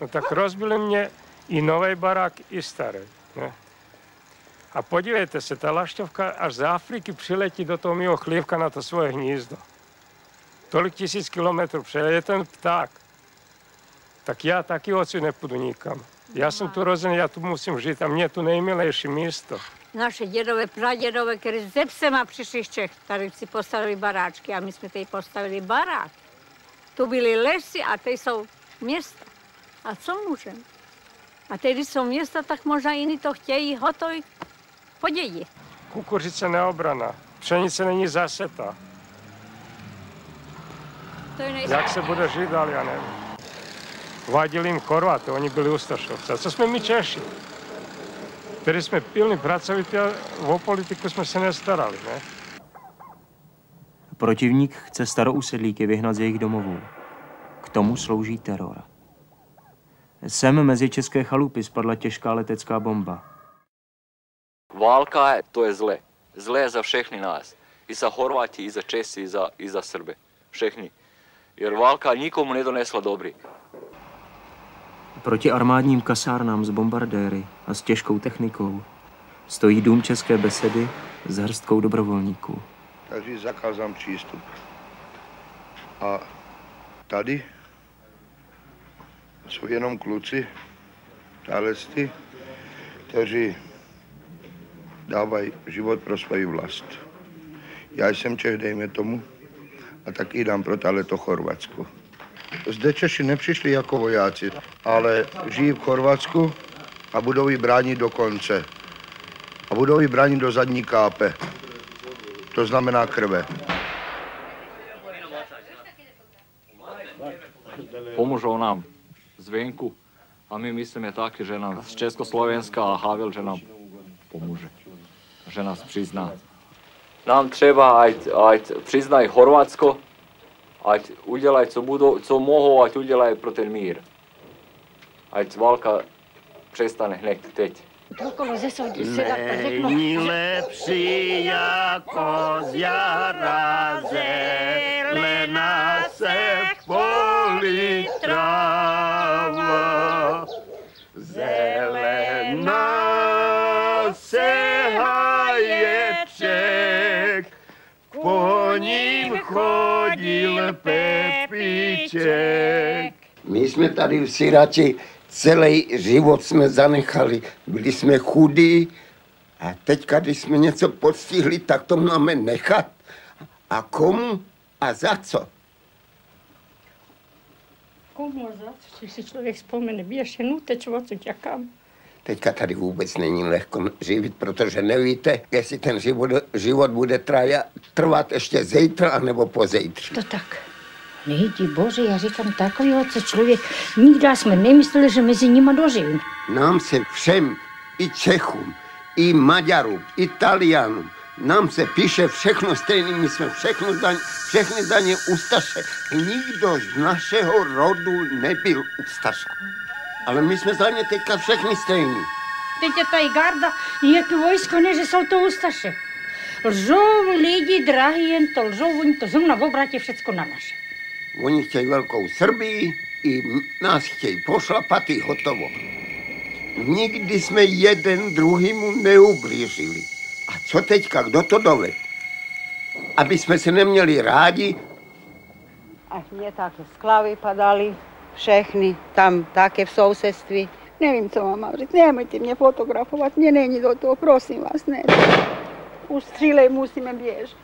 No tak rozbili mě i nový barák, i starý. Ne? A podívejte se, ta lašťovka až z Afriky přiletí do toho mého chlívka na to svoje hnízdo. Tolik tisíc kilometrů přeje ten pták. Tak já taky odsud nepůjdu nikam. Já jsem tu rozený, já tu musím žít a mě tu nejmilejší místo. Naše dědové, pradědové, kteří ze psema přišli z Čech, tady si postavili baráčky a my jsme tady postavili barák. Tu byly lesy a teď jsou města. A co můžeme? A teď, když jsou města, tak možná jiní to chtějí hotový po dědi. Kukuřice neobrana, pšenice není zaseta. To je nejsem. Jak se bude žít dál, já nevím. Vadili jim Chorváty, oni byli Ustašovci. A co jsme my Češi? Kteří jsme pilní pracovití a o politiku jsme se nestarali, ne? Protivník chce starousedlíky vyhnat z jejich domovů. K tomu slouží teror. Sem mezi české chalupy spadla těžká letecká bomba. Válka je, to je zle. Zle je za všechny nás. I za Horvati, i za Česi, i za, i za Srbe. Všechny. Jer válka nikomu nedonesla dobrý. Proti armádním kasárnám s bombardéry a s těžkou technikou stojí dům České besedy s hrstkou dobrovolníků. takže zakázám přístup. A tady jsou jenom kluci, ty, kteří dávají život pro svoji vlast. Já jsem Čech, dejme tomu, a taky dám pro to Chorvatsko. Zde Češi nepřišli jako vojáci, ale žijí v Chorvatsku a budou ji bránit do konce. A budou ji bránit do zadní kápe. To znamená krve. Pomôžou nám zvenku a my myslíme taky, že nám z Československa a Havel, že nám pomůže. Že nás přizná. Nám třeba, ať, ať přiznají Chorvatsko, ať udělají, co, budou, co mohou, ať udělají pro ten mír. Ať válka přestane hned teď. Okolo ze soudí se tak řeknu. Není lepší jako z jara zelená se v chodil Pepíček. My jsme tady v Sirači celý život jsme zanechali. Byli jsme chudí a teďka, když jsme něco postihli, tak to máme nechat. A komu a za co? Komu za co, když si člověk vzpomene, běž jen uteč odsud, jakam. Teďka tady vůbec není lehko živit, protože nevíte, jestli ten život, život bude traja, trvat ještě zítra nebo pozítří. To tak. Nejdi Bože, já říkám takového, co člověk, nikdy jsme nemysleli, že mezi nimi doživím. Nám se všem, i Čechům, i Maďarům, Italianům, nám se píše všechno stejný, my jsme všechno za, všechny za ně ustaše. Nikdo z našeho rodu nebyl ustaša. Ale my jsme za ně teďka všechny stejní. Teď je tady garda, nějaké vojsko, ne, že jsou to ustaše. Lžou lidi, drahý, jen to lžou, oni to zrovna v obratě všecko na naše. Oni chtějí velkou Srbii, i nás chtějí pošlapat, i hotovo. Nikdy jsme jeden druhýmu neublížili. A co teďka, kdo to doved? Aby jsme se neměli rádi, A mě také sklavy padaly, všechny, tam také v sousedství. Nevím, co mám říct, nemojte mě fotografovat, mě není do toho, prosím vás, ne. Už střílej, musíme běžet.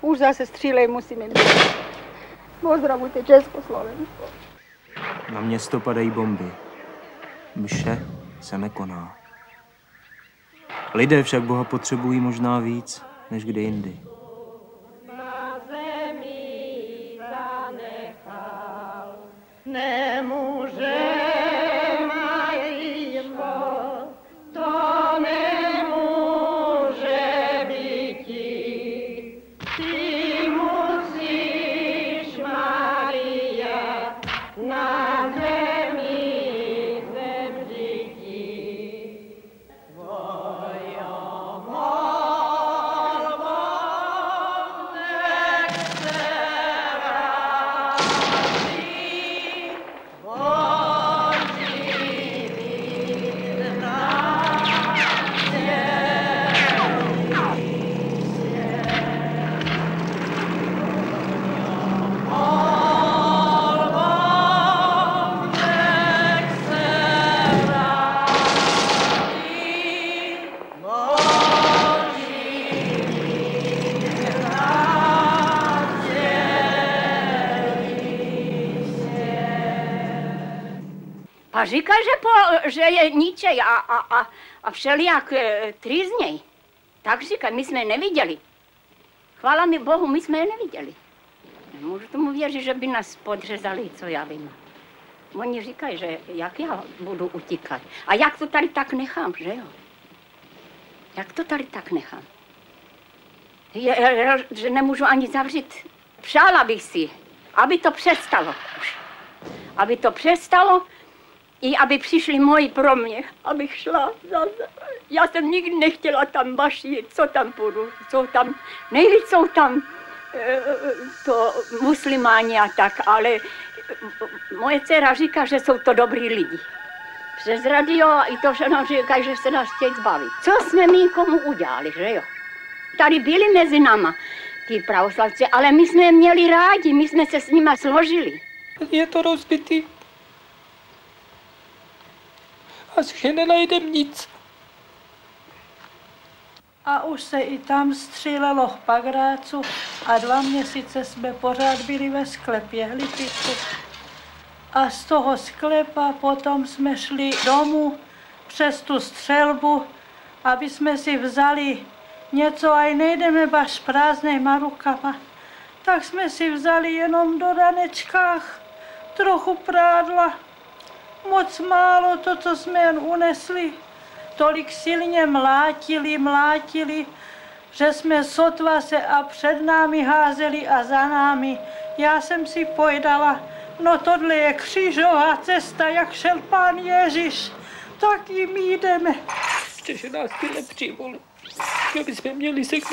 Už zase střílej, musíme běžet. Pozdravujte Československo. Na město padají bomby. Mše se nekoná. Lidé však Boha potřebují možná víc než kdy jindy. nemůžu. Říká, že, po, že je ničej a, a, a, a všelijak e, trýzněj. Tak říká, my jsme je neviděli. Chvála mi Bohu, my jsme je neviděli. Nemůžu tomu věřit, že by nás podřezali, co já vím. Oni říkají, že jak já budu utíkat. A jak to tady tak nechám, že jo? Jak to tady tak nechám? Je, že nemůžu ani zavřít. Přála bych si, aby to přestalo. Aby to přestalo i aby přišli moji pro mě, abych šla zase. Já jsem nikdy nechtěla tam bašit, co tam půjdu, co tam, nejvíc jsou tam e, to muslimáni a tak, ale moje dcera říká, že jsou to dobrý lidi. Přes radio i to, že nám říkají, že se nás chtějí zbavit. Co jsme my komu udělali, že jo? Tady byli mezi náma ty pravoslavci, ale my jsme je měli rádi, my jsme se s nima složili. Je to rozbitý. Asi nenajdem nic. A už se i tam střílelo v Pagrácu a dva měsíce jsme pořád byli ve sklepě Hlipicu. A z toho sklepa potom jsme šli domů přes tu střelbu, aby jsme si vzali něco, a nejdeme baš prázdnýma rukama. Tak jsme si vzali jenom do ranečkách trochu prádla, moc málo to, co jsme jen unesli. Tolik silně mlátili, mlátili, že jsme sotva se a před námi házeli a za námi. Já jsem si pojdala, no tohle je křížová cesta, jak šel pán Ježíš, tak jim jdeme. Že nás ty nepřijmuli. Že bychom měli se k.